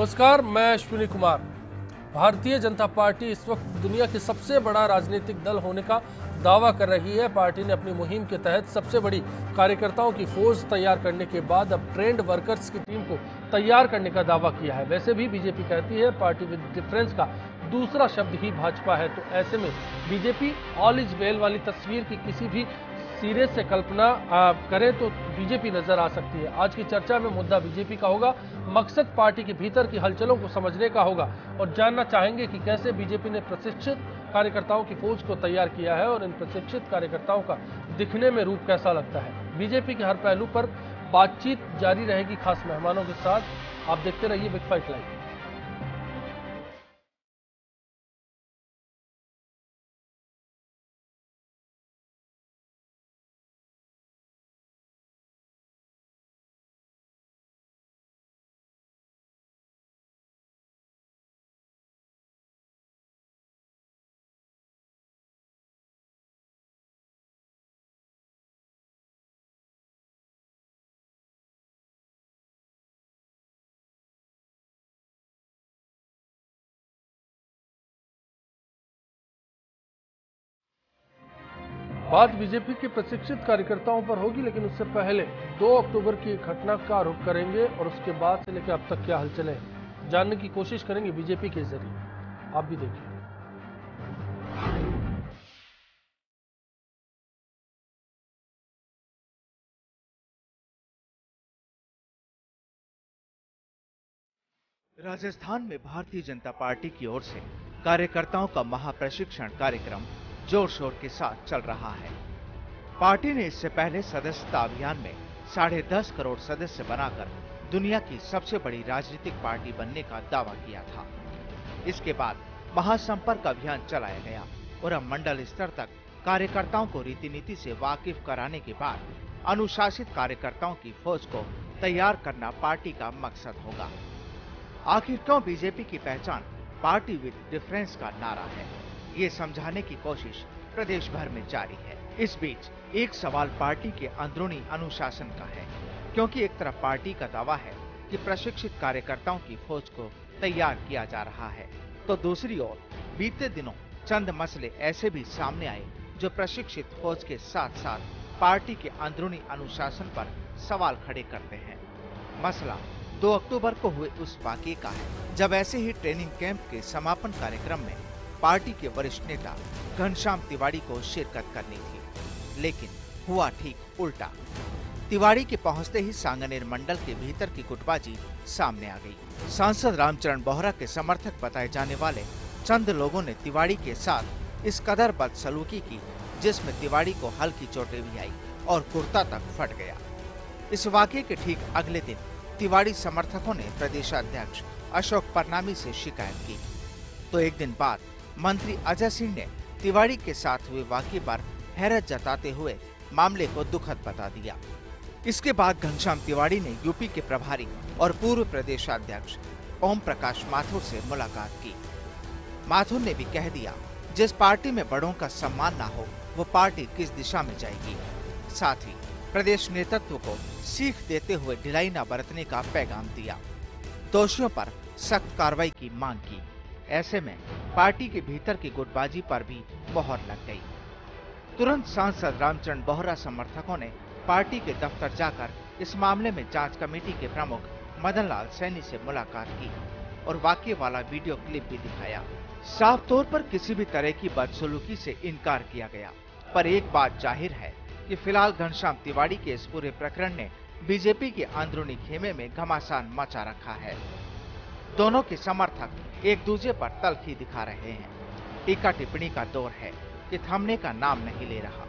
नमस्कार, मैं अश्विनी कुमार। भारतीय जनता पार्टी इस वक्त दुनिया की सबसे बड़ा राजनीतिक दल होने का दावा कर रही है। पार्टी ने अपनी मुहिम के तहत सबसे बड़ी कार्यकर्ताओं की फौज तैयार करने के बाद अब ट्रेंड वर्कर्स की टीम को तैयार करने का दावा किया है। वैसे भी बीजेपी कहती है, पार्टी विद डिफरेंस का दूसरा शब्द ही भाजपा है। तो ऐसे में बीजेपी ऑल इज़ वेल वाली तस्वीर की किसी भी सीरियस से कल्पना करें तो बीजेपी नज़र आ सकती है। आज की चर्चा में मुद्दा बीजेपी का होगा, मकसद पार्टी के भीतर की हलचलों को समझने का होगा और जानना चाहेंगे कि कैसे बीजेपी ने प्रशिक्षित कार्यकर्ताओं की फौज को तैयार किया है और इन प्रशिक्षित कार्यकर्ताओं का दिखने में रूप कैसा लगता है। बीजेपी के हर पहलू पर बातचीत जारी रहेगी खास मेहमानों के साथ। आप देखते रहिए बिग फाइट लाइव बात बीजेपी के प्रशिक्षित कार्यकर्ताओं पर होगी, लेकिन उससे पहले 2 अक्टूबर की घटना का रुख करेंगे और उसके बाद से लेकर अब तक क्या हलचलें जानने की कोशिश करेंगे बीजेपी के ज़रिए। आप भी देखिए। राजस्थान में भारतीय जनता पार्टी की ओर से कार्यकर्ताओं का महाप्रशिक्षण कार्यक्रम ज़ोर शोर के साथ चल रहा है। पार्टी ने इससे पहले सदस्यता अभियान में साढ़े दस करोड़ सदस्य बनाकर दुनिया की सबसे बड़ी राजनीतिक पार्टी बनने का दावा किया था। इसके बाद महासंपर्क अभियान चलाया गया और अब मंडल स्तर तक कार्यकर्ताओं को रीति नीति से वाकिफ कराने के बाद अनुशासित कार्यकर्ताओं की फौज को तैयार करना पार्टी का मकसद होगा। आखिर क्यों बीजेपी की पहचान पार्टी विद डिफरेंस का नारा है? ये समझाने की कोशिश प्रदेश भर में जारी है। इस बीच एक सवाल पार्टी के अंदरूनी अनुशासन का है, क्योंकि एक तरफ़ पार्टी का दावा है कि प्रशिक्षित कार्यकर्ताओं की फौज को तैयार किया जा रहा है। तो दूसरी ओर, बीते दिनों चंद मसले ऐसे भी सामने आए जो प्रशिक्षित फौज के साथ साथ पार्टी के अंदरूनी अनुशासन पर सवाल खड़े करते हैं। मसला 2 अक्टूबर को हुए उस वाक़े का है, जब ऐसे ही ट्रेनिंग कैंप के समापन कार्यक्रम में पार्टी के वरिष्ठ नेता घनश्याम तिवाड़ी को शिरकत करनी थी, लेकिन हुआ ठीक उल्टा। तिवाड़ी के पहुँचते ही सांगनेर मंडल के भीतर की गुटबाजी सामने आ गई। सांसद रामचरण बोहरा के समर्थक बताए जाने वाले चंद लोगों ने तिवाड़ी के साथ इस कदर बदसलूकी की, जिसमें तिवाड़ी को हल्की चोटें भी आई और कुर्ता तक फट गया। इस वाक्य के ठीक अगले दिन तिवाड़ी समर्थकों ने प्रदेशाध्यक्ष अशोक परनामी से शिकायत की। तो एक दिन बाद मंत्री अजय सिंह ने तिवाड़ी के साथ हुए वाक़े पर हैरत जताते हुए मामले को दुखद बता दिया। इसके बाद घनश्याम तिवाड़ी ने यूपी के प्रभारी और पूर्व प्रदेशाध्यक्ष ओम प्रकाश माथुर से मुलाकात की। माथुर ने भी कह दिया, जिस पार्टी में बड़ों का सम्मान ना हो, वो पार्टी किस दिशा में जाएगी? साथ ही प्रदेश नेतृत्व को सीख देते हुए ढिलाई न बरतने का पैगाम दिया। दोषियों पर सख्त कार्रवाई की मांग की। ऐसे में पार्टी के भीतर की गुटबाजी पर भी मोहर लग गई। तुरंत सांसद रामचरण बोहरा समर्थकों ने पार्टी के दफ्तर जाकर इस मामले में जाँच कमेटी के प्रमुख मदन लाल सैनी से मुलाकात की और वाक्य वाला वीडियो क्लिप भी दिखाया। साफ़ तौर पर किसी भी तरह की बदसलूकी से इनकार किया गया, पर एक बात ज़ाहिर है कि फ़िलहाल घनश्याम तिवाड़ी के इस पूरे प्रकरण ने बीजेपी के अंदरूनी खेमे में घमासान मचा रखा है। दोनों के समर्थक एक दूसरे पर तलखी दिखा रहे हैं। टीका टिप्पणी का दौर है कि थमने का नाम नहीं ले रहा।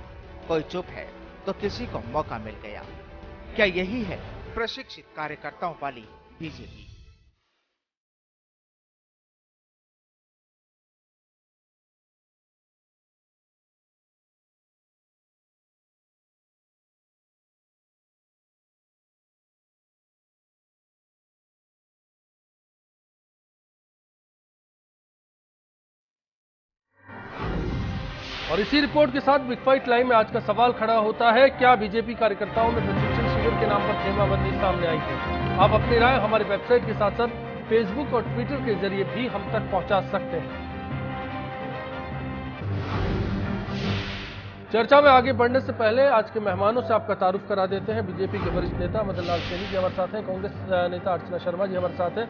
कोई चुप है तो किसी को मौका मिल गया। क्या यही है प्रशिक्षित कार्यकर्ताओं वाली बीजेपी? और इसी रिपोर्ट के साथ बिग फाइट लाइन में आज का सवाल खड़ा होता है, क्या बीजेपी कार्यकर्ताओं में प्रशिक्षण शिविर के नाम पर खेमाबंदी सामने आई है? आप अपनी राय हमारी वेबसाइट के साथ साथ फेसबुक और ट्विटर के ज़रिए भी हम तक पहुँचा सकते हैं। चर्चा में आगे बढ़ने से पहले आज के मेहमानों से आपका तारुफ करा देते हैं। बीजेपी के वरिष्ठ नेता मदन लाल सैनी जी हमारे साथ हैं। कांग्रेस नेता अर्चना शर्मा जी हमारे साथ हैं।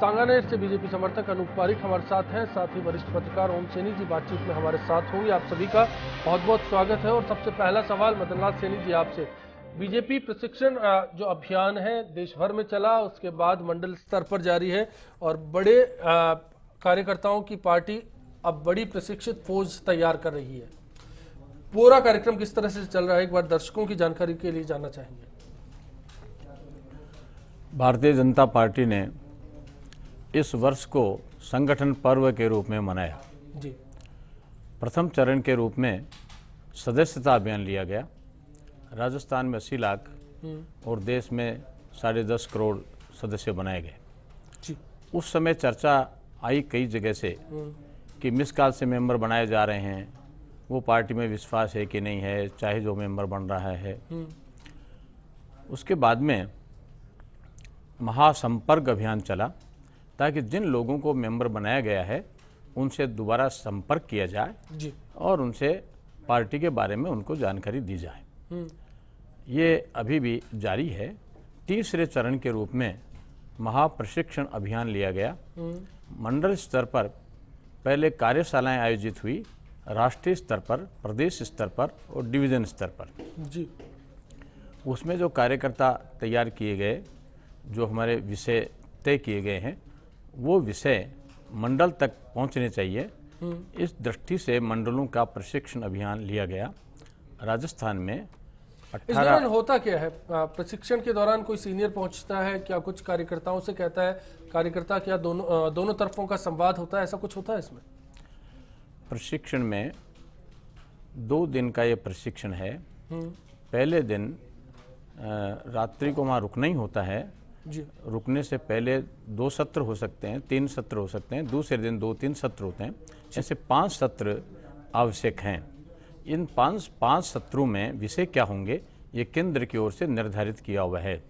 सांगानेर से बीजेपी समर्थक अनूप पारिक हमारे साथ हैं। साथ ही वरिष्ठ पत्रकार ओम सैनी जी बातचीत में हमारे साथ होंगे। आप सभी का बहुत बहुत स्वागत है। और सबसे पहला सवाल मदन लाल सैनी जी आपसे। बीजेपी प्रशिक्षण जो अभियान है देश भर में चला, उसके बाद मंडल स्तर पर जारी है और बड़े कार्यकर्ताओं की पार्टी अब बड़ी प्रशिक्षित फौज तैयार कर रही है। पूरा कार्यक्रम किस तरह से चल रहा है? एक बार दर्शकों की जानकारी के लिए जानना चाहेंगे। भारतीय जनता पार्टी ने इस वर्ष को संगठन पर्व के रूप में मनाया। जी। प्रथम चरण के रूप में सदस्यता अभियान लिया गया। राजस्थान में अस्सी लाख हम्म। और देश में साढ़े दस करोड़ सदस्य बनाए गए। जी। उस समय चर्चा आई कई जगह से हम्म। कि मिस काल से मेंबर बनाए जा रहे हैं वो पार्टी में विश्वास है कि नहीं है चाहे जो मेंबर बन रहा है हम्म। उसके बाद में महासंपर्क अभियान चला ताकि जिन लोगों को मेंबर बनाया गया है उनसे दोबारा संपर्क किया जाए जी और उनसे पार्टी के बारे में उनको जानकारी दी जाए हम्म। ये अभी भी जारी है तीसरे चरण के रूप में महाप्रशिक्षण अभियान लिया गया हम्म। मंडल स्तर पर पहले कार्यशालाएँ आयोजित हुई राष्ट्रीय स्तर पर प्रदेश स्तर पर और डिवीज़न स्तर पर। जी। उसमें जो कार्यकर्ता तैयार किए गए जो हमारे विषय तय किए गए हैं वो विषय मंडल तक पहुँचने चाहिए। हम्म। इस दृष्टि से मंडलों का प्रशिक्षण अभियान लिया गया। राजस्थान में इस दौरान होता क्या है? प्रशिक्षण के दौरान कोई सीनियर पहुँचता है? क्या कुछ कार्यकर्ताओं से कहता है कार्यकर्ता क्या दोनों दोनों तरफों का संवाद होता है? ऐसा कुछ होता है इसमें? प्रशिक्षण में दो दिन का ये प्रशिक्षण है। पहले दिन रात्रि को वहाँ रुकना ही होता है। जी। रुकने से पहले दो सत्र हो सकते हैं तीन सत्र हो सकते हैं दूसरे दिन दो तीन सत्र होते हैं। ऐसे पाँच सत्र आवश्यक हैं। इन पाँच पाँच सत्रों में विषय क्या होंगे ये केंद्र की ओर से निर्धारित किया हुआ है।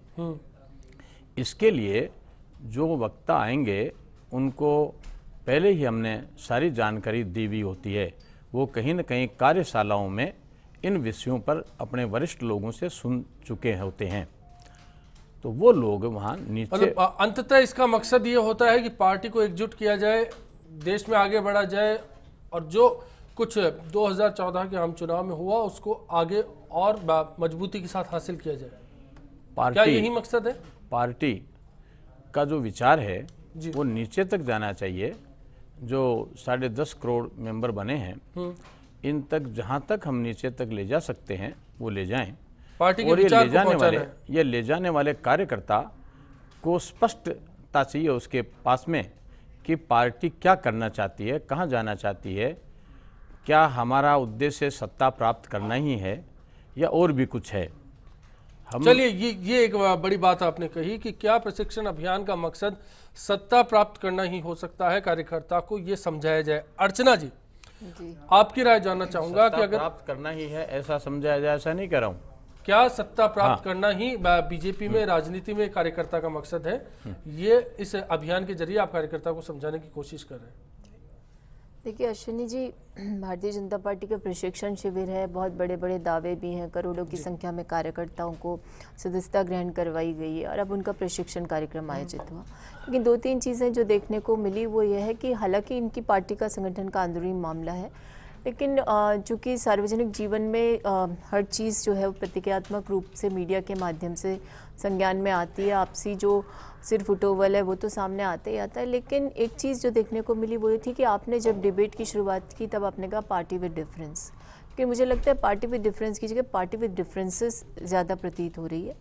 इसके लिए जो वक्ता आएँगे उनको पहले ही हमने सारी जानकारी दी हुई होती है। वो कहीं न कहीं कार्यशालाओं में इन विषयों पर अपने वरिष्ठ लोगों से सुन चुके होते हैं। तो वो लोग वहाँ नीचे मतलब अंततः इसका मकसद ये होता है कि पार्टी को एकजुट किया जाए देश में आगे बढ़ा जाए और जो कुछ 2014 के आम चुनाव में हुआ उसको आगे और मजबूती के साथ हासिल किया जाए। पार्टी क्या यही मकसद है? पार्टी का जो विचार है वो नीचे तक जाना चाहिए। जो साढ़े दस करोड़ मेंबर बने हैं हम्म। इन तक जहाँ तक हम नीचे तक ले जा सकते हैं वो ले जाएँ। पार्टी और ये ले जाने वाले ये ले जाने वाले कार्यकर्ता को स्पष्टता चाहिए उसके पास में कि पार्टी क्या करना चाहती है कहाँ जाना चाहती है क्या हमारा उद्देश्य सत्ता प्राप्त करना ही है या और भी कुछ है। चलिए ये ये एक बड़ी बात आपने कही कि क्या प्रशिक्षण अभियान का मकसद सत्ता प्राप्त करना ही हो सकता है कार्यकर्ता को ये समझाया जाए अर्चना जी, जी। आपकी राय जानना चाहूँगा कि अगर प्राप्त करना ही है ऐसा समझाया जाए ऐसा नहीं कह रहा हूँ क्या सत्ता प्राप्त हाँ। करना ही बीजेपी में राजनीति में कार्यकर्ता का मकसद है हम्म। ये इस अभियान के ज़रिए आप कार्यकर्ता को समझाने की कोशिश कर रहे हैं देखिए अश्विनी जी भारतीय जनता पार्टी का प्रशिक्षण शिविर है बहुत बड़े बड़े दावे भी हैं करोड़ों की संख्या में कार्यकर्ताओं को सदस्यता ग्रहण करवाई गई है और अब उनका प्रशिक्षण कार्यक्रम आयोजित हुआ। लेकिन दो तीन चीज़ें जो देखने को मिली वो ये है कि हालाँकि इनकी पार्टी का संगठन का अंदरूनी मामला है लेकिन चूँकि सार्वजनिक जीवन में हर चीज़ जो है वो प्रतिक्रियात्मक रूप से मीडिया के माध्यम से संज्ञान में आती है आपसी जो सिर्फ़ उटोवल है वो तो सामने आते ही आता है लेकिन एक चीज़ जो देखने को मिली वो ये थी कि आपने जब डिबेट की शुरुआत की तब आपने कहा पार्टी विद डिफरेंस क्योंकि मुझे लगता है पार्टी विद डिफरेंस की जगह पार्टी विद डिफरेंसेस ज़्यादा प्रतीत हो रही है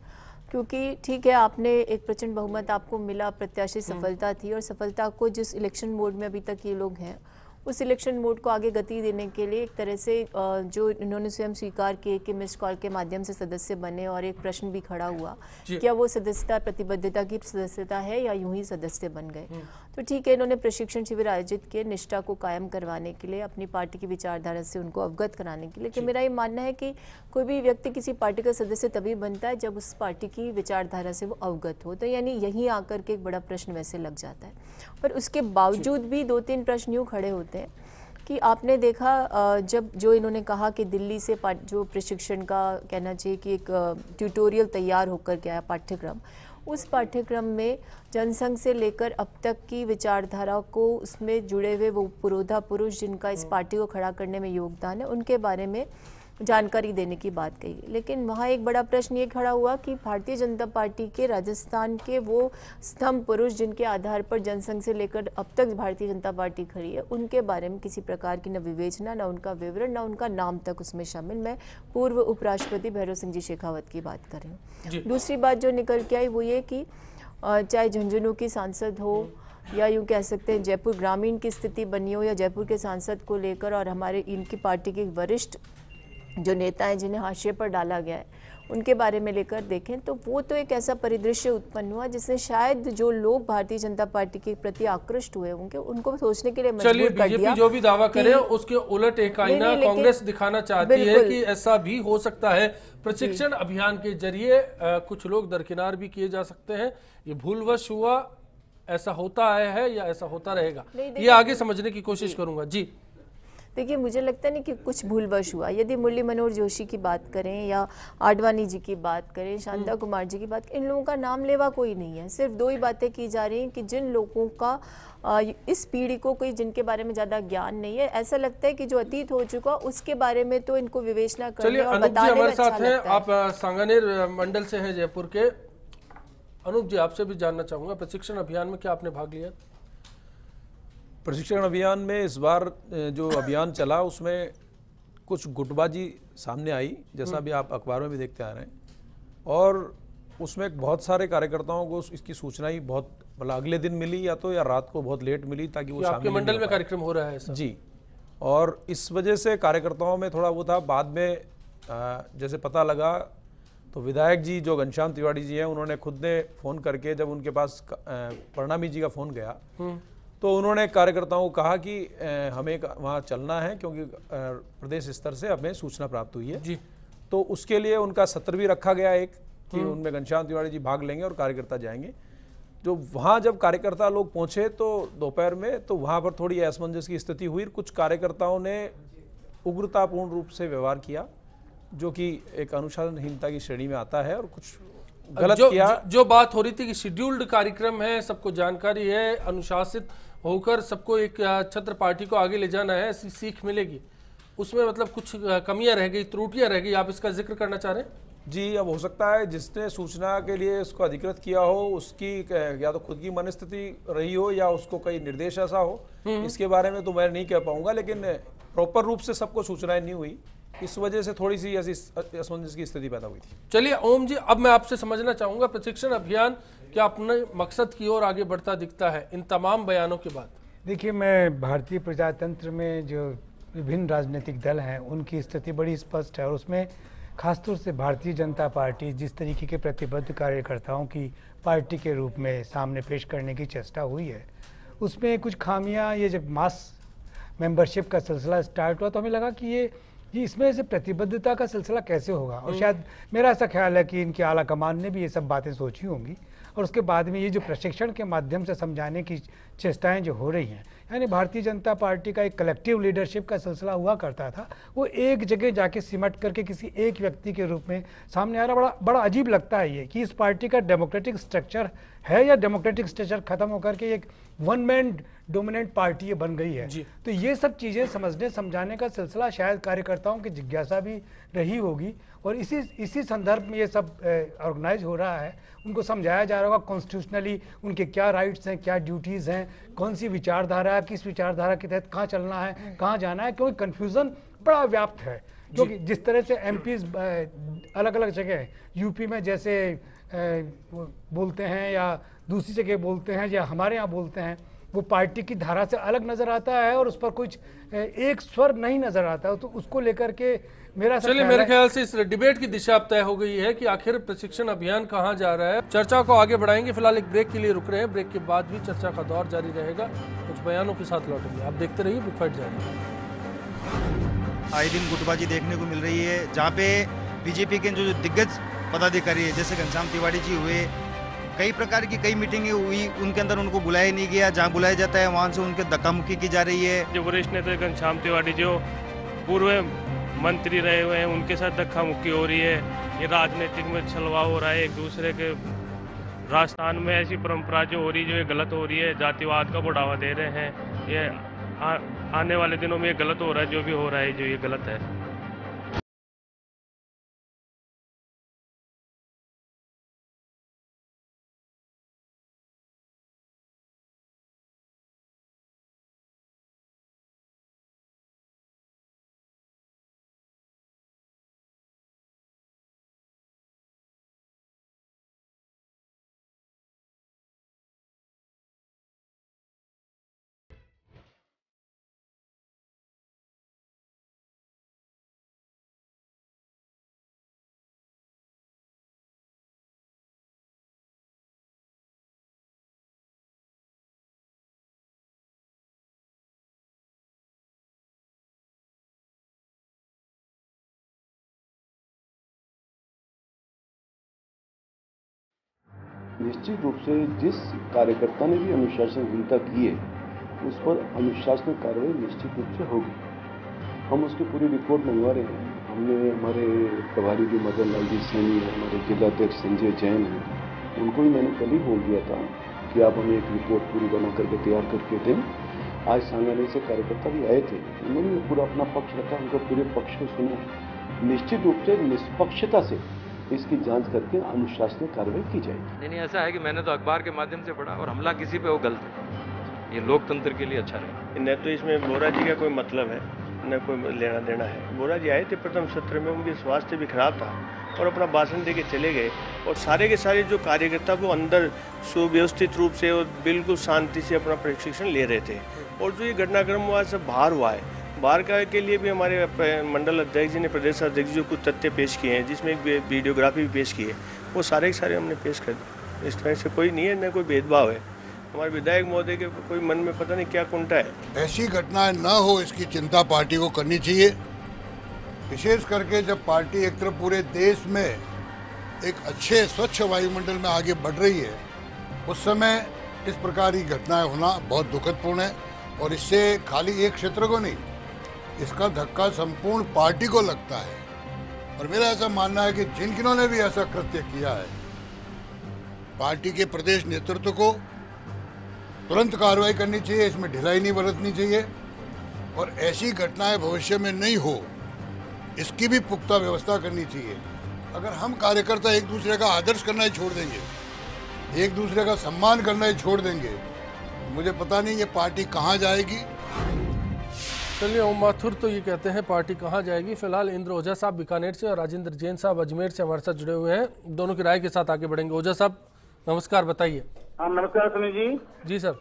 क्योंकि ठीक है आपने एक प्रचंड बहुमत आपको मिला प्रत्याशी हम्म। सफलता थी और सफलता को जिस इलेक्शन मोड में अभी तक ये लोग हैं उस इलेक्शन मोड को आगे गति देने के लिए एक तरह से जो इन्होंने स्वयं स्वीकार किए कि मिस कॉल के माध्यम से सदस्य बने और एक प्रश्न भी खड़ा हुआ क्या वो सदस्यता प्रतिबद्धता की सदस्यता है या यूँ ही सदस्य बन गए हम्म। तो ठीक है इन्होंने प्रशिक्षण शिविर आयोजित किए निष्ठा को कायम करवाने के लिए अपनी पार्टी की विचारधारा से उनको अवगत कराने के लिए। कि मेरा ये मानना है कि कोई भी व्यक्ति किसी पार्टी का सदस्य तभी बनता है जब उस पार्टी की विचारधारा से वो अवगत हो। तो यानी यहीं आकर के एक बड़ा प्रश्न वैसे लग जाता है। पर उसके बावजूद भी दो तीन प्रश्न यूँ खड़े होते हैं कि आपने देखा जब जो इन्होंने कहा कि दिल्ली से जो प्रशिक्षण का कहना चाहिए कि एक ट्यूटोरियल तैयार होकर के आया पाठ्यक्रम उस पाठ्यक्रम में जनसंघ से लेकर अब तक की विचारधारा को उसमें जुड़े हुए वो पुरोधा पुरुष जिनका इस पार्टी को खड़ा करने में योगदान है उनके बारे में जानकारी देने की बात कही। लेकिन वहाँ एक बड़ा प्रश्न ये खड़ा हुआ कि भारतीय जनता पार्टी के राजस्थान के वो स्तंभ पुरुष जिनके आधार पर जनसंघ से लेकर अब तक भारतीय जनता पार्टी खड़ी है उनके बारे में किसी प्रकार की न विवेचना न उनका विवरण न उनका नाम तक उसमें शामिल। मैं पूर्व उपराष्ट्रपति भैरव सिंह जी शेखावत की बात कर रही हूँ। दूसरी बात जो निकल के आई वो ये कि चाहे झुंझुनू की सांसद हो या यूँ कह सकते हैं जयपुर ग्रामीण की स्थिति बनी हो या जयपुर के सांसद को लेकर और हमारे इनकी पार्टी के वरिष्ठ जो नेता हैं जिन्हें हाशिए पर डाला गया है उनके बारे में लेकर देखें तो वो तो एक ऐसा परिदृश्य उत्पन्न हुआ जिसने शायद जो लोग भारतीय जनता पार्टी के प्रति आकृष्ट हुए होंगे उनको सोचने के लिए मजबूर कर दिया जो भी दावा करे उसके उलट एक आईना कांग्रेस दिखाना चाहती है कि ऐसा भी हो सकता है। प्रशिक्षण अभियान के ज़रिए कुछ लोग दरकिनार भी किए जा सकते हैं। ये भूलवश हुआ ऐसा होता आया है या ऐसा होता रहेगा? ये आगे समझने की कोशिश करूँगा। जी। देखिए मुझे लगता नहीं कि कुछ भूलवश हुआ। यदि मुरली मनोहर जोशी की बात करें या आडवाणी जी की बात करें शांता हम्म। कुमार जी की बात इन लोगों का नाम लेवा कोई नहीं है। सिर्फ़ दो ही बातें की जा रही हैं कि जिन लोगों का इस पीढ़ी को कोई जिनके बारे में ज़्यादा ज्ञान नहीं है ऐसा लगता है कि जो अतीत हो चुका उसके बारे में तो इनको विवेचना करने और बताने हमारे अच्छा साथ हैं। आप सांगानेर मंडल से हैं जयपुर के। अनूप जी आपसे भी जानना चाहूँगा प्रशिक्षण अभियान में क्या आपने भाग लिया? प्रशिक्षण अभियान में इस बार जो अभियान चला उसमें कुछ गुटबाजी सामने आई जैसा भी आप अखबारों में भी देखते आ रहे हैं। और उसमें बहुत सारे कार्यकर्ताओं को इसकी सूचना ही बहुत मतलब अगले दिन मिली या तो या रात को बहुत लेट मिली ताकि वो आपके मंडल में कार्यक्रम हो रहा है सर। जी। और इस वजह से कार्यकर्ताओं में थोड़ा वो था। बाद में आ, जैसे पता लगा तो विधायक जी जो घनश्याम तिवारी जी हैं उन्होंने खुद ने फ़ोन करके जब उनके पास प्रणामी जी का फ़ोन गया हम्म। तो उन्होंने कार्यकर्ताओं को कहा कि हमें वहाँ चलना है क्योंकि प्रदेश स्तर से हमें सूचना प्राप्त हुई है। जी। तो उसके लिए उनका सत्र भी रखा गया एक कि हम्म। उनमें घनश्याम तिवारी जी भाग लेंगे और कार्यकर्ता जाएँगे। जो वहाँ जब कार्यकर्ता लोग पहुँचे तो दोपहर में तो वहाँ पर थोड़ी असमंजस की स्थिति हुई। कुछ कार्यकर्ताओं ने उग्रतापूर्ण रूप से व्यवहार किया जो कि एक अनुशासनहीनता की श्रेणी में आता है और कुछ गलत जो, किया। जो, जो बात हो रही थी कि शेड्यूल्ड कार्यक्रम है सबको जानकारी है अनुशासित होकर सबको एक छत्र पार्टी को आगे ले जाना है ऐसी सीख मिलेगी। उसमें मतलब कुछ कमियाँ रह गई त्रुटियाँ रह गई आप इसका ज़िक्र करना चाह रहे हैं? जी अब हो सकता है जिसने सूचना के लिए उसको अधिकृत किया हो उसकी या तो खुद की मनस्थिति रही हो या उसको कई निर्देश ऐसा हो हम्म। इसके बारे में तो मैं नहीं कह पाऊँगा लेकिन प्रॉपर रूप से सबको सूचनाएँ नहीं हुई। इस वजह से थोड़ी सी ऐसी असमंजस की स्थिति पैदा हुई थी। चलिए ओम जी अब मैं आपसे समझना चाहूँगा प्रशिक्षण अभियान क्या अपने मकसद की ओर आगे बढ़ता दिखता है इन तमाम बयानों के बाद? देखिए मैं भारतीय प्रजातंत्र में जो विभिन्न राजनीतिक दल हैं उनकी स्थिति बड़ी स्पष्ट है और उसमें खासतौर से भारतीय जनता पार्टी जिस तरीके के प्रतिबद्ध कार्यकर्ताओं की पार्टी के रूप में सामने पेश करने की चेष्टा हुई है उसमें कुछ खामियाँ ये जब मास मेंबरशिप का सिलसिला स्टार्ट हुआ तो हमें लगा कि ये ये इसमें से प्रतिबद्धता का सिलसिला कैसे होगा? और हम्म। शायद मेरा ऐसा ख्याल है कि इनकी आला कमान ने भी ये सब बातें सोची होंगी। और उसके बाद में ये जो प्रशिक्षण के माध्यम से समझाने की चेष्टाएँ जो हो रही हैं, यानी भारतीय जनता पार्टी का एक कलेक्टिव लीडरशिप का सिलसिला हुआ करता था, वो एक जगह जाके सिमट करके किसी एक व्यक्ति के रूप में सामने आ रहा, बड़ा बड़ा अजीब लगता है ये कि इस पार्टी का डेमोक्रेटिक स्ट्रक्चर है या डेमोक्रेटिक स्ट्रक्चर खत्म होकर के एक वन मैन डोमिनेंट पार्टी ये बन गई है। तो ये सब चीज़ें समझने समझाने का सिलसिला शायद कार्यकर्ताओं की जिज्ञासा भी रही होगी और इसी इसी संदर्भ में ये सब ऑर्गेनाइज हो रहा है। उनको समझाया जा रहा होगा कॉन्स्टिट्यूशनली उनके क्या राइट्स हैं क्या ड्यूटीज़ हैं कौन सी विचारधारा किस विचारधारा के तहत कहाँ चलना है कहाँ जाना है क्योंकि कन्फ्यूज़न बड़ा व्याप्त है। क्योंकि जिस तरह से एम अलग अलग जगह यूपी में जैसे बोलते हैं या दूसरी जगह बोलते हैं या हमारे यहाँ बोलते हैं वो पार्टी की धारा से अलग नज़र आता है और उस पर कुछ एक स्वर नहीं नज़र आता है। तो उसको लेकर के मेरा चलिए मेरे ख्याल से इस डिबेट की दिशा अब तय हो गई है कि आखिर प्रशिक्षण अभियान कहाँ जा रहा है। चर्चा को आगे बढ़ाएँगे। फ़िलहाल एक ब्रेक के लिए रुक रहे हैं। ब्रेक के बाद भी चर्चा का दौर जारी रहेगा। कुछ बयानों के साथ लौटेंगे। आप देखते रहिए बिग फाइट जारी आए दिन गुटबाजी देखने को मिल रही है जहाँ पे बीजेपी के जो दिग्गज पदाधिकारी है जैसे घनश्याम तिवारी जी हुए कई प्रकार की कई मीटिंगें हुई उनके अंदर उनको बुलाया नहीं गया। जहाँ बुलाया जाता है वहाँ से उनके धक्का मुक्की की जा रही है। जो वरिष्ठ नेता घनश्याम तिवारी जो पूर्व मंत्री रहे हुए हैं उनके साथ धक्का मुक्की हो रही है। ये राजनीतिक में छलवा हो रहा है एक दूसरे के राजस्थान में ऐसी परंपरा जो हो रही जो ये गलत हो रही है जातिवाद का बढ़ावा दे रहे हैं। ये आ, आने वाले दिनों में ये गलत हो रहा है जो भी हो रहा है जो ये गलत है। निश्चित रूप से जिस कार्यकर्ता ने भी अनुशासनहीनता की है उस पर अनुशासन कार्रवाई निश्चित रूप से होगी। हम उसकी पूरी रिपोर्ट मंगवा रहे हैं। हमने हमारे प्रभारी जो मदन लाल जी सैनी है, हमारे जिलाध्यक्ष संजय जैन हैं। उनको भी मैंने कल ही बोल दिया था कि आप हमें एक रिपोर्ट पूरी बना करके तैयार करके दें। आज सांगाने से कार्यकर्ता भी आए थे। उन्होंने पूरा अपना पक्ष रखा, उनको पूरे पक्ष को सुना। निश्चित रूप से निष्पक्षता से इसकी जाँच करके अनुशासनिक कार्रवाई की जाएगी। नहीं नहीं ऐसा है कि मैंने तो अखबार के माध्यम से पढ़ा और हमला किसी पे वो गलत है। ये लोकतंत्र के लिए अच्छा नहीं न तो इसमें बोरा जी का कोई मतलब है? न कोई लेना देना है। बोरा जी आए थे प्रथम सत्र में उनके स्वास्थ्य भी खराब था और अपना भाषण दे के चले गए और सारे के सारे जो कार्यकर्ता वो अंदर सुव्यवस्थित रूप से और बिल्कुल शांति से अपना प्रशिक्षण ले रहे थे। और जो ये घटनाक्रम हुआ सब बाहर हुआ है बाहर का के लिए भी हमारे मंडल अध्यक्ष जी ने, प्रदेश अध्यक्ष जी कुछ तथ्य पेश किए हैं, जिसमें एक वीडियोग्राफी भी पेश की है। वो सारे के सारे हमने पेश कर दिए। इस तरह से कोई नहीं है, न कोई भेदभाव है। हमारे विधायक महोदय के कोई मन में पता नहीं क्या कुंठा है। ऐसी घटनाएँ न हो, इसकी चिंता पार्टी को करनी चाहिए। विशेष करके जब पार्टी एक तरफ़ पूरे देश में एक अच्छे, स्वच्छ वायुमंडल में आगे बढ़ रही है, उस समय इस प्रकार की घटनाएँ होना बहुत दुखदपूर्ण है। और इससे खाली एक क्षेत्र को नहीं इसका धक्का संपूर्ण पार्टी को लगता है। और मेरा ऐसा मानना है कि जिन जिन्होंने भी ऐसा कृत्य किया है, पार्टी के प्रदेश नेतृत्व को तुरंत कार्रवाई करनी चाहिए, इसमें ढिलाई नहीं बरतनी चाहिए। और ऐसी घटनाएँ भविष्य में नहीं हो, इसकी भी पुख्ता व्यवस्था करनी चाहिए। अगर हम कार्यकर्ता एक दूसरे का आदर्श करना ही छोड़ देंगे, एक दूसरे का सम्मान करना ही छोड़ देंगे, मुझे पता नहीं ये पार्टी कहाँ जाएगी। चलिए ओम माथुर तो ये कहते हैं पार्टी कहाँ जाएगी? फ़िलहाल इंद्र ओझा साहब बीकानेर से और राजेंद्र जैन साहब अजमेर से हमारे साथ जुड़े हुए हैं। दोनों की राय के साथ आगे बढ़ेंगे। ओझा साहब नमस्कार बताइए। हाँ नमस्कार सुनील जी। जी सर।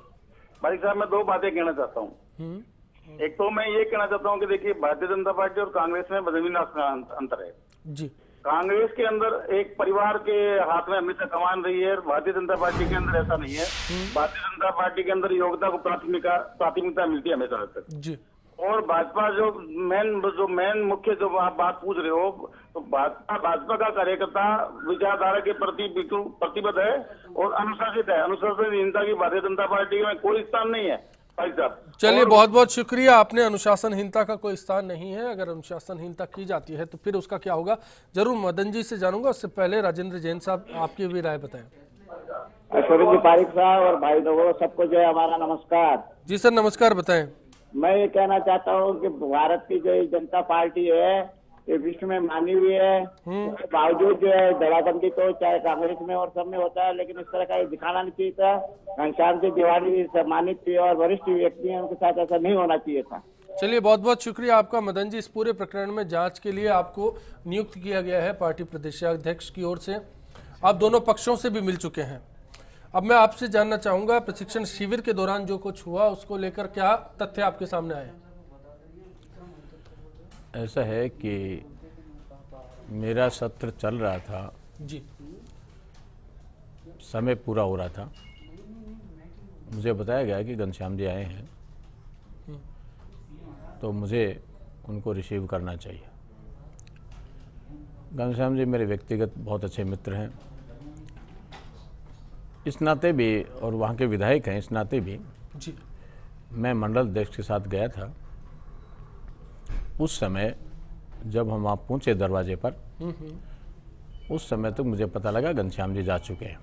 भाई साहब मैं दो बातें कहना चाहता हूँ। हम्म। एक तो मैं ये कहना चाहता हूँ कि देखिए भारतीय जनता पार्टी और कांग्रेस में ज़मीन अंतर है। जी। कांग्रेस के अंदर एक परिवार के हाथ में हमेशा कमान रही है भारतीय जनता पार्टी के अंदर ऐसा नहीं है। हम्म। भारतीय जनता पार्टी के अंदर योग्यता को प्राथमिकता प्राथमिकता मिलती है हमेशा तक जी। और भाजपा जो मेन जो मेन मुख्य जो आप बात पूछ रहे हो तो भाजपा भाजपा का कार्यकर्ता विचारधारा के प्रति बिल्कुल प्रतिबद्ध है और अनुशासित है। अनुशासनहीनता की भारतीय जनता पार्टी में कोई स्थान नहीं है। चलिए बहुत बहुत शुक्रिया। आपने अनुशासनहीनता का कोई स्थान नहीं है। अगर अनुशासनहीनता की जाती है तो फिर उसका क्या होगा? ज़रूर मदन जी से जानूँगा। उससे पहले राजेंद्र जैन साहब आपकी भी राय बताएँ। जी पारिक साहब और भाई लोगों सबको जो है हमारा नमस्कार। जी सर नमस्कार बताएँ। मैं ये कहना चाहता हूँ कि भारत की जो जनता पार्टी है ये विश्व में मानी हुई है। हम्म। बावजूद जो है दलाबंदी तो चाहे कांग्रेस में और सब में होता है लेकिन इस तरह का दिखाना नहीं चाहिए था। घनश्याम जी तिवारी सम्मानित थे और वरिष्ठ व्यक्ति हैं उनके साथ ऐसा नहीं होना चाहिए था। चलिए बहुत बहुत शुक्रिया आपका मदन जी। इस पूरे प्रकरण में जाँच के लिए आपको नियुक्त किया गया है पार्टी प्रदेशाध्यक्ष की ओर से। आप दोनों पक्षों से भी मिल चुके हैं। अब मैं आपसे जानना चाहूँगा प्रशिक्षण शिविर के दौरान जो कुछ हुआ उसको लेकर क्या तथ्य आपके सामने आए? ऐसा है कि मेरा सत्र चल रहा था। जी। समय पूरा हो रहा था। मुझे बताया गया कि घनश्याम जी आए हैं। तो मुझे उनको रिसीव करना चाहिए। घनश्याम जी मेरे व्यक्तिगत बहुत अच्छे मित्र हैं। इस नाते भी और वहाँ के विधायक हैं इस नाते भी जी। मैं मंडल अध्यक्ष के साथ गया था। उस समय जब हम वहाँ पहुँचे दरवाजे पर उस समय तक तो मुझे पता लगा घनश्याम जी जा चुके हैं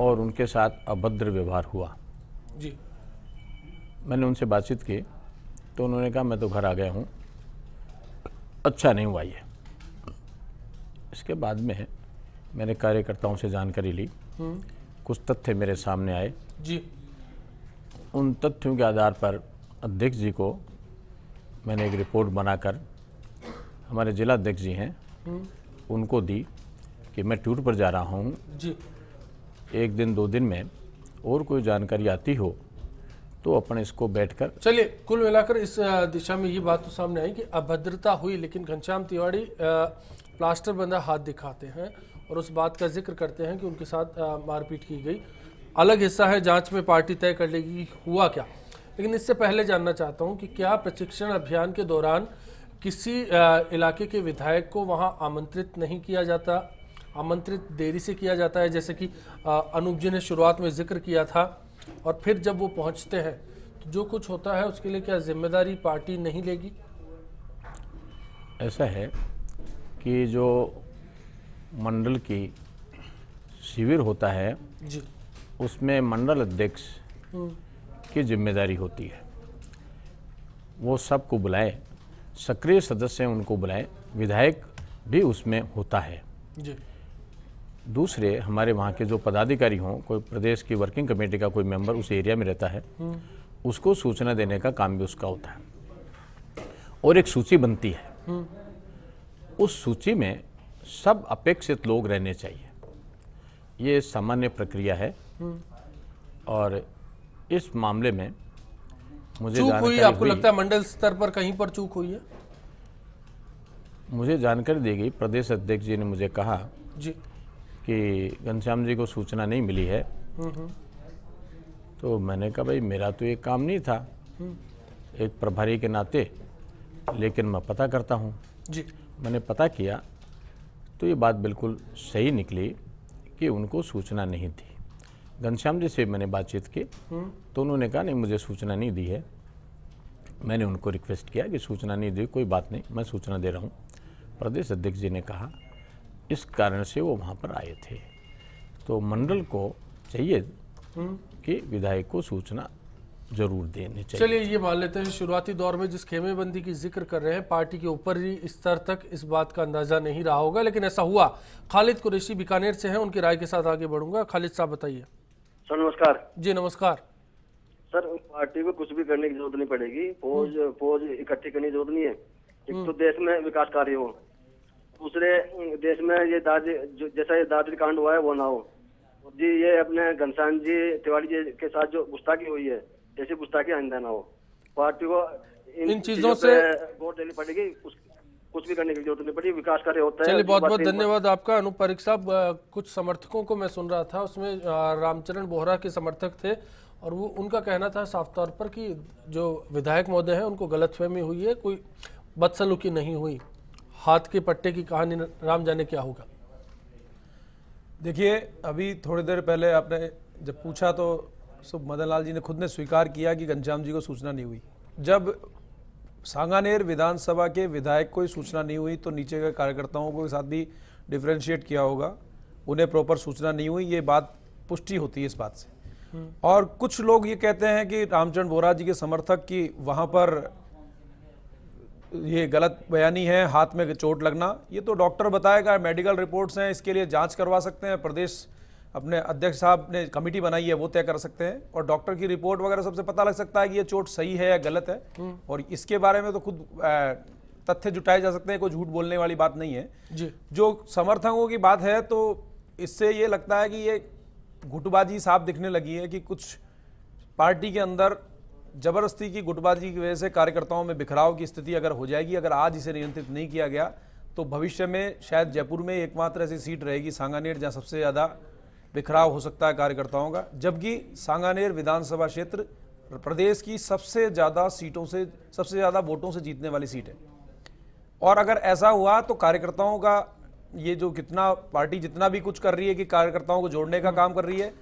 और उनके साथ अभद्र व्यवहार हुआ। जी। मैंने उनसे बातचीत की तो उन्होंने कहा मैं तो घर आ गया हूँ। अच्छा नहीं हुआ ये। इसके बाद में मैंने कार्यकर्ताओं से जानकारी ली। कुछ तथ्य मेरे सामने आए। जी। उन तथ्यों के आधार पर अध्यक्ष जी को मैंने एक रिपोर्ट बनाकर हमारे जिला अध्यक्ष जी हैं उनको दी कि मैं टूर पर जा रहा हूँ। जी। एक दिन दो दिन में और कोई जानकारी आती हो तो अपन इसको बैठकर चलिए कुल मिलाकर इस दिशा में ये बात तो सामने आई कि अभद्रता हुई लेकिन घनश्याम तिवाड़ी प्लास्टर बंदा हाथ दिखाते हैं। और उस बात का ज़िक्र करते हैं कि उनके साथ मारपीट की गई। अलग हिस्सा है, जाँच में पार्टी तय कर लेगी हुआ क्या? लेकिन इससे पहले जानना चाहता हूँ कि क्या प्रशिक्षण अभियान के दौरान किसी इलाके के विधायक को वहाँ आमंत्रित नहीं किया जाता? आमंत्रित देरी से किया जाता है, जैसे कि अनूप जी ने शुरुआत में ज़िक्र किया था और फिर जब वो पहुँचते हैं तो जो कुछ होता है उसके लिए क्या ज़िम्मेदारी पार्टी नहीं लेगी? ऐसा है कि जो मंडल की शिविर होता है जी उसमें मंडल अध्यक्ष हम्म। की ज़िम्मेदारी होती है वो सबको बुलाए सक्रिय सदस्य उनको बुलाए विधायक भी उसमें होता है जी दूसरे हमारे वहाँ के जो पदाधिकारी हों कोई प्रदेश की वर्किंग कमेटी का कोई मेंबर उस एरिया में रहता है हम्म। उसको सूचना देने का काम भी उसका होता है और एक सूची बनती है हम्म। उस सूची में सब अपेक्षित लोग रहने चाहिए। ये सामान्य प्रक्रिया है। हम्म। और इस मामले में मुझे चूक हुई आपको लगता है मंडल स्तर पर कहीं पर चूक हुई है? मुझे जानकारी दी गई। प्रदेश अध्यक्ष जी ने मुझे कहा जी। कि घनश्याम जी को सूचना नहीं मिली है। हम्म, हम्म। तो मैंने कहा भाई मेरा तो ये काम नहीं था। एक प्रभारी के नाते लेकिन मैं पता करता हूँ। जी। मैंने पता किया तो ये बात बिल्कुल सही निकली कि उनको सूचना नहीं थी। घनश्याम जी से मैंने बातचीत की तो उन्होंने कहा नहीं मुझे सूचना नहीं दी है। मैंने उनको रिक्वेस्ट किया कि सूचना नहीं दी कोई बात नहीं मैं सूचना दे रहा हूँ। प्रदेश अध्यक्ष जी ने कहा इस कारण से वो वहाँ पर आए थे। तो मंडल को चाहिए कि विधायक को सूचना ज़रूर देनी चाहिए। चलिए ये मान लेते हैं शुरुआती दौर में जिस खेमेबंदी की ज़िक्र कर रहे हैं पार्टी के ऊपर ही स्तर तक इस बात का अंदाज़ा नहीं रहा होगा लेकिन ऐसा हुआ। खालिद कुरेशी बीकानेर से हैं उनकी राय के साथ आगे बढ़ूँगा। खालिद साहब बताइए। सर नमस्कार। जी नमस्कार। सर पार्टी को कुछ भी करने की ज़रूरत नहीं पड़ेगी। फौज फौज इकट्ठी करने की ज़रूरत नहीं है। एक तो देश में विकास कार्य हो। दूसरे देश में ये दादी जैसा ये दादरी कांड हुआ है वो ना हो। जी ये अपने घनश्याम जी तिवारी जी के साथ जो गुस्ताखी हुई है ऐसी गुस्ताखी आइंदा ना हो। पार्टी को इन, इन चीज़ों से वोट देनी पड़ेगी कुछ भी करने की ज़रूरत नहीं पड़ी विकास कार्य होता है चलिए बहुत बहुत धन्यवाद आपका। अनूप पारिक साहब कुछ समर्थकों को मैं सुन रहा था उसमें रामचरण बोहरा के समर्थक थे और वो उनका कहना था साफ़ तौर पर कि जो विधायक महोदय हैं उनको गलतफहमी हुई है कोई बदसलूकी नहीं हुई। हाथ के पट्टे की कहानी राम जाने क्या होगा? देखिए अभी थोड़ी देर पहले आपने जब पूछा तो सब मदन लाल जी ने खुद ने स्वीकार किया कि घनश्याम जी को सूचना नहीं हुई जब सांगानेर विधानसभा के विधायक को सूचना नहीं हुई तो नीचे के कार्यकर्ताओं को साथ भी डिफ्रेंशिएट किया होगा उन्हें प्रॉपर सूचना नहीं हुई, ये बात पुष्टि होती है इस बात से। और कुछ लोग ये कहते हैं कि रामचंद्र बोरा जी के समर्थक की वहाँ पर ये गलत बयानी है, हाथ में चोट लगना, ये तो डॉक्टर बताएगा मेडिकल रिपोर्ट्स हैं, इसके लिए जाँच करवा सकते हैं, प्रदेश अपने अध्यक्ष साहब ने कमेटी बनाई है वो तय कर सकते हैं। और डॉक्टर की रिपोर्ट वगैरह सबसे पता लग सकता है कि ये चोट सही है या गलत है। हम्म। और इसके बारे में तो खुद तथ्य जुटाए जा सकते हैं कोई झूठ बोलने वाली बात नहीं है। जी। जो समर्थकों की बात है तो इससे ये लगता है कि ये गुटबाजी साफ़ दिखने लगी है कि कुछ पार्टी के अंदर ज़बरदस्ती की गुटबाजी की वजह से कार्यकर्ताओं में बिखराव की स्थिति अगर हो जाएगी अगर आज इसे नियंत्रित नहीं किया गया तो भविष्य में शायद जयपुर में एकमात्र ऐसी सीट रहेगी सांगानेर जहाँ सबसे ज़्यादा बिखराव हो सकता है कार्यकर्ताओं का, जबकि सांगानेर विधानसभा क्षेत्र प्रदेश की सबसे ज़्यादा सीटों से, सबसे ज़्यादा वोटों से जीतने वाली सीट है। और अगर ऐसा हुआ तो कार्यकर्ताओं का ये जो कितना, पार्टी जितना भी कुछ कर रही है कि कार्यकर्ताओं को जोड़ने का काम कर रही है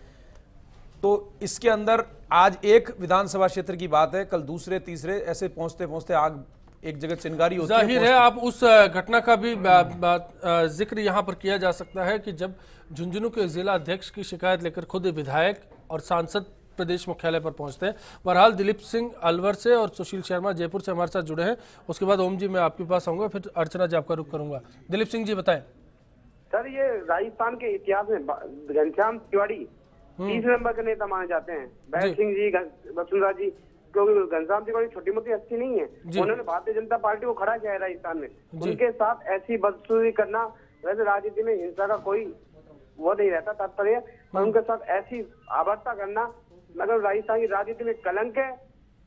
तो इसके अंदर आज एक विधानसभा क्षेत्र की बात है, कल दूसरे, तीसरे, ऐसे पहुँचते पहुँचते आग एक जगह चिंगारी होती ज़ाहिर है आप उस घटना का भी ज़िक्र यहाँ पर किया जा सकता है कि जब झुंझुनू के जिला अध्यक्ष की शिकायत लेकर खुद विधायक और सांसद प्रदेश मुख्यालय पर पहुँचते हैं। बहरहाल दिलीप सिंह अलवर से और सुशील शर्मा जयपुर से हमारे साथ जुड़े हैं। उसके बाद ओम जी मैं आपके पास आऊँगा फिर अर्चना जी आपका रुख करूँगा। दिलीप सिंह जी बताएँ। सर ये राजस्थान के इतिहास में घनश्याम तिवाड़ी हम्म। तीसरे नंबर के नेता माने जाते हैं। बैल सिंह जी वसुंधरा जी क्योंकि घनश्याम तिवाड़ी छोटी मोटी हस्ती नहीं है। उन्होंने भारतीय जनता पार्टी को खड़ा किया है राजस्थान में। उनके साथ ऐसी बदसूरी करना वैसे राजनीति में हिंसा का कोई वो नहीं रहता तात्पर्य। पर उनके साथ ऐसी आवर्ता करना मतलब राजस्थान की राजनीति में कलंक है।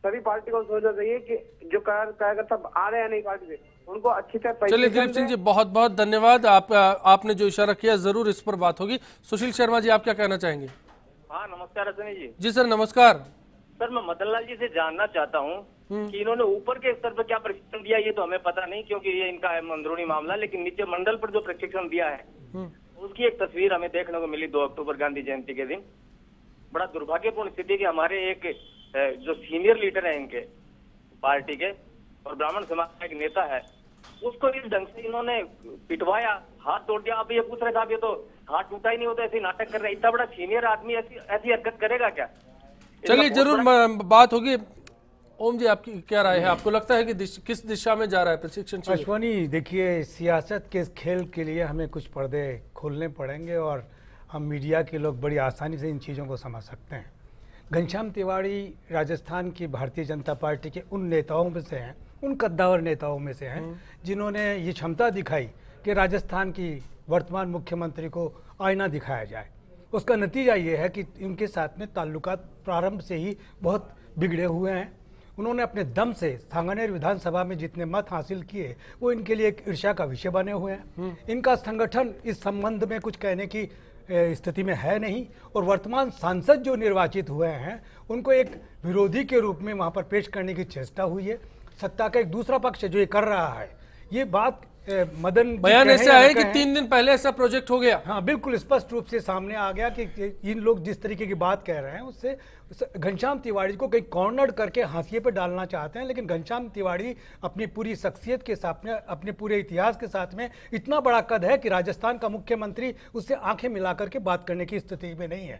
सभी पार्टी को सोचना चाहिए कि जो कार्यकर्ता आ रहे हैं नई पार्टी से उनको अच्छी तरह चलिए दिलीप सिंह जी बहुत बहुत धन्यवाद। आप आपने जो इशारा किया ज़रूर इस पर बात होगी। सुशील शर्मा जी आप क्या कहना चाहेंगे? हाँ नमस्कार रजनी जी। जी सर नमस्कार। सर मैं मदन लाल जी से जानना चाहता हूँ हम्म। कि इन्होंने ऊपर के स्तर पर क्या प्रशिक्षण दिया ये तो हमें पता नहीं क्योंकि ये इनका है अंदरूनी मामला लेकिन नीचे मंडल पर जो प्रशिक्षण दिया है हम्म। उसकी एक तस्वीर हमें देखने को मिली दो अक्टूबर गांधी जयंती के दिन बड़ा दुर्भाग्यपूर्ण स्थिति की हमारे एक जो सीनियर लीडर है इनके पार्टी के और ब्राह्मण समाज का एक नेता है उसको इस ढंग से इन्होंने पिटवाया हाथ तोड़ दिया अब ये पूछ रहे साहब ये तो हाथ टूटा ही नहीं होता ऐसे नाटक कर रहे इतना बड़ा सीनियर आदमी ऐसी ऐसी हरकत करेगा क्या चलिए ज़रूर बात होगी। ओम जी आपकी क्या राय है? आपको लगता है कि दिश, किस दिशा में जा रहा है प्रशिक्षण अश्वनी देखिए सियासत के खेल के लिए हमें कुछ पर्दे खोलने पड़ेंगे और हम मीडिया के लोग बड़ी आसानी से इन चीज़ों को समझ सकते हैं। घनश्याम तिवाड़ी राजस्थान की भारतीय जनता पार्टी के उन नेताओं में से हैं उन कद्दावर नेताओं में से हैं हम्म। जिन्होंने ये क्षमता दिखाई कि राजस्थान की वर्तमान मुख्यमंत्री को आईना दिखाया जाए। उसका नतीजा ये है कि उनके साथ में ताल्लुकात प्रारंभ से ही बहुत बिगड़े हुए हैं। उन्होंने अपने दम से सांगानेर विधानसभा में जितने मत हासिल किए वो इनके लिए एक ईर्षा का विषय बने हुए हैं। हम्म। इनका संगठन इस संबंध में कुछ कहने की स्थिति में है नहीं और वर्तमान सांसद जो निर्वाचित हुए हैं उनको एक विरोधी के रूप में वहाँ पर पेश करने की चेष्टा हुई है। सत्ता का एक दूसरा पक्ष जो ये कर रहा है ये बात मदन बयान ऐसे आए कि तीन दिन पहले ऐसा प्रोजेक्ट हो गया। हाँ बिल्कुल स्पष्ट रूप से सामने आ गया कि इन लोग जिस तरीके की बात कह रहे हैं उससे घनश्याम तिवाड़ी को कहीं कॉर्नर करके हाशिए पे डालना चाहते हैं लेकिन घनश्याम तिवाड़ी अपनी पूरी शख्सियत के साथ में अपने पूरे इतिहास के साथ में इतना बड़ा कद है कि राजस्थान का मुख्यमंत्री उससे आँखें मिला करके बात करने की स्थिति में नहीं है।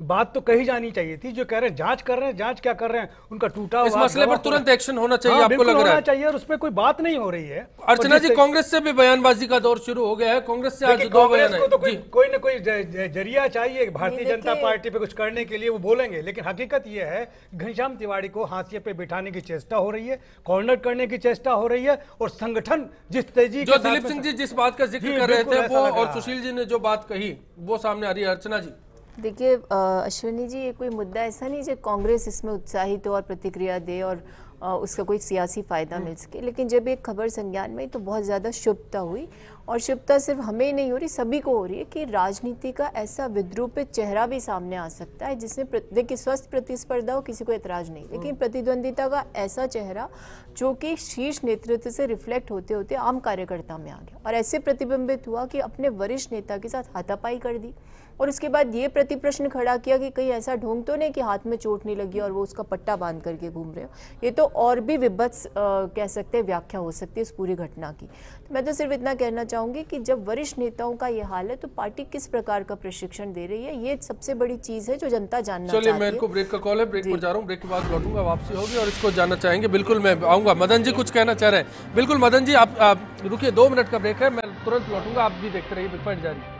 बात तो कही जानी चाहिए थी जो कह रहे हैं जाँच कर रहे हैं जाँच क्या कर रहे हैं? उनका टूटा इस मसले पर तुरंत एक्शन होना चाहिए हाँ, आपको लग रहा है। चाहिए और उसमें कोई बात नहीं हो रही है। अर्चना जी कांग्रेस से भी बयानबाजी का दौर शुरू हो गया है। कांग्रेस से आज दो बयान को तो कोई कोई ना कोई ज़रिया चाहिए भारतीय जनता पार्टी पे कुछ करने के लिए वो बोलेंगे। लेकिन हकीकत यह है घनश्याम तिवाड़ी को हाशिए पे बिठाने की चेष्टा हो रही है कॉर्नर करने की चेष्टा हो रही है और संगठन जिस तेज़ी जो दिलीप सिंह जी जिस बात का ज़िक्र कर रहे थे वो और सुशील जी ने जो बात कही वो सामने आ रही है। अर्चना जी। देखिए अश्विनी जी ये कोई मुद्दा ऐसा नहीं जो कांग्रेस इसमें उत्साहित हो और प्रतिक्रिया दे और उसका कोई सियासी फ़ायदा मिल सके। लेकिन जब एक खबर संज्ञान में तो बहुत ज़्यादा शुभता हुई और शुभता सिर्फ़ हमें ही नहीं हो रही सभी को हो रही है कि राजनीति का ऐसा विद्रूपित चेहरा भी सामने आ सकता है जिसमें देखिए स्वस्थ प्रतिस्पर्धा हो किसी को एतराज़ नहीं। लेकिन हम्म। प्रतिद्वंदिता का ऐसा चेहरा जो कि शीर्ष नेतृत्व से रिफ्लेक्ट होते होते आम कार्यकर्ता में आ गया और ऐसे प्रतिबिंबित हुआ कि अपने वरिष्ठ नेता के साथ हाथापाई कर दी। और उसके बाद ये प्रति प्रश्न खड़ा किया कि कहीं ऐसा ढोंग तो नहीं कि हाथ में चोट नहीं लगी और वो उसका पट्टा बाँध करके घूम रहे हो। ये तो और भी विभत्स कह सकते हैं व्याख्या हो सकती है इस पूरी घटना की। तो मैं तो सिर्फ़ इतना कहना चाहूँगी कि जब वरिष्ठ नेताओं का ये हाल है तो पार्टी किस प्रकार का प्रशिक्षण दे रही है ये सबसे बड़ी चीज़ है जो जनता जानना चलिए मैं इनको ब्रेक का कॉल है ब्रेक पर जा रहा हूँ ब्रेक के बाद लौटूँगा वापसी होगी और इसको जानना चाहेंगे। बिल्कुल मैं आऊँगा। मदन जी कुछ कहना चाह रहे हैं। बिल्कुल मदन जी आप रुकिए दो मिनट का ब्रेक है मैं तुरंत लौटूँगा आप भी देखते रहिए बिग जारी।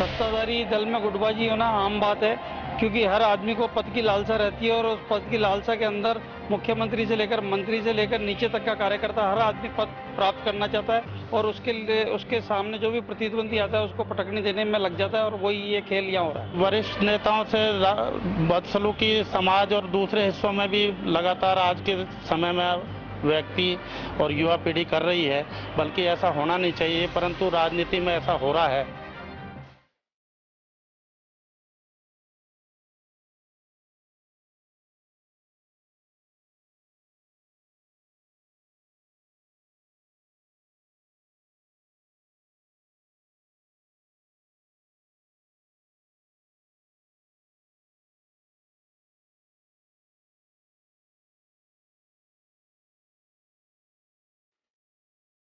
सत्ताधारी दल में गुटबाजी होना आम बात है, क्योंकि हर आदमी को पद की लालसा रहती है और उस पद की लालसा के अंदर मुख्यमंत्री से लेकर मंत्री से लेकर नीचे तक का कार्यकर्ता हर आदमी पद प्राप्त करना चाहता है और उसके लिए, उसके सामने जो भी प्रतिद्वंदी आता है, उसको पटकनी देने में लग जाता है और वही ये खेल यहाँ हो रहा है। वरिष्ठ नेताओं से बदसलूकी समाज और दूसरे हिस्सों में भी लगातार आज के समय में व्यक्ति और युवा पीढ़ी कर रही है, बल्कि ऐसा होना नहीं चाहिए, परंतु राजनीति में ऐसा हो रहा है।